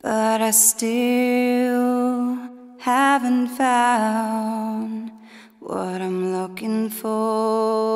but I still haven't found what I'm looking for.